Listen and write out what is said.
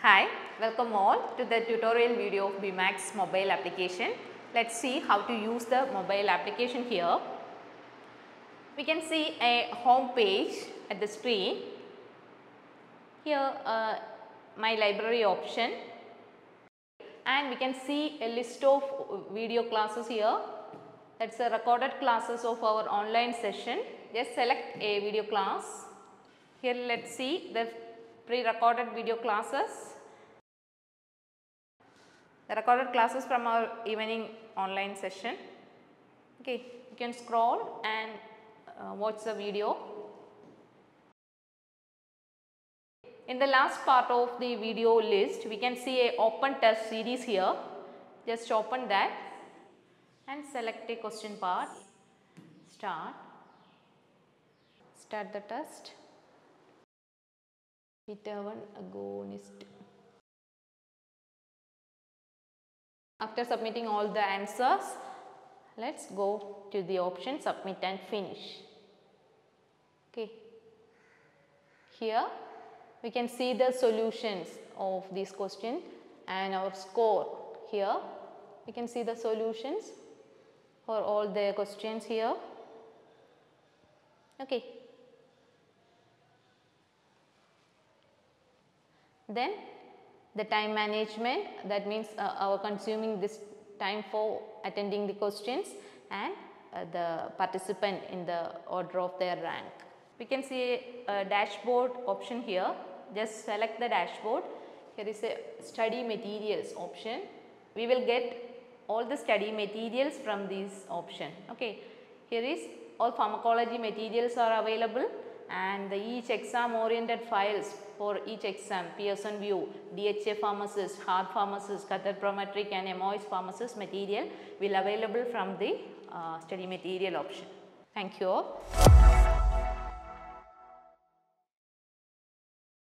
Hi, welcome all to the tutorial video of Bemax mobile application. Let's see how to use the mobile application here. We can see a home page at the screen. Here uh, my library option and we can see a list of video classes here. That's the recorded classes of our online session. Just select a video class. Here let's see the pre-recorded video classes. The recorded classes from our evening online session. Okay, you can scroll and uh, watch the video. In the last part of the video list, we can see a open test series here. Just open that and select a question part. Start. Start the test. Beta 1 agonist. After submitting all the answers, let's go to the option submit and finish. Okay. Here we can see the solutions of this question and our score here. We can see the solutions for all the questions here. Okay. Then the time management that means uh, our consuming this time for attending the questions and uh, the participant in the order of their rank. We can see a, a dashboard option here just select the dashboard here is a study materials option. We will get all the study materials from this option okay. Here is all pharmacology materials are available and the each exam oriented files for each exam Pearson VUE, DHA pharmacist, HAAD pharmacist, Qatar Prometric and MOS pharmacist material will available from the uh, study material option. Thank you all.